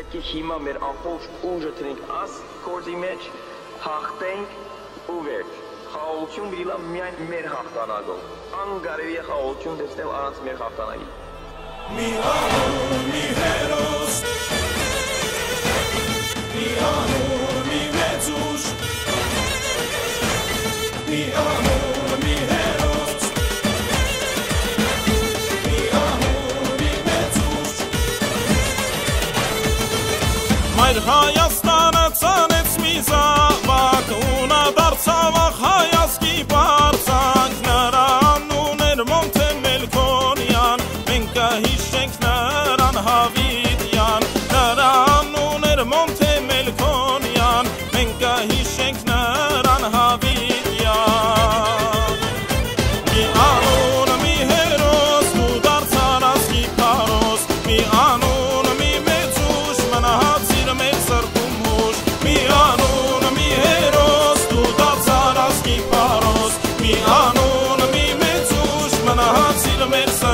պետք է հիմա մեր ամբողջ ուժը տնենք աս կորձի մեջ, հաղթենք ու վերջ։ Խաղաղություն բիլա միայն մեր հաղթանակով։ Անկարելի է խաղաղություն տեսնել առանց մեր հաղթանակի։ Mi amor, mi heros Mi amor, mi mețuș Mi amor, mi Մայր Հայաստանը ցանեց մի զավակ ու նա դարձավ ախ հայազգի բարձանք նրան ուներ Մոնթե Մելքոնյան մենք կհիշենք նրան lips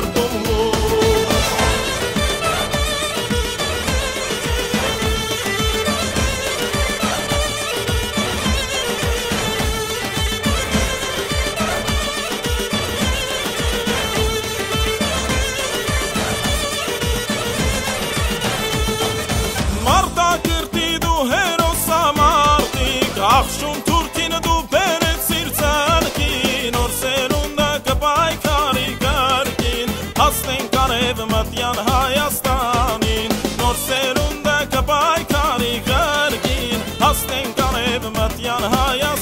Եվ մտյան Հայաստանին Նոր սերունդը կպայքարի գրգին Հասնենք արև մտյան Հայաստանին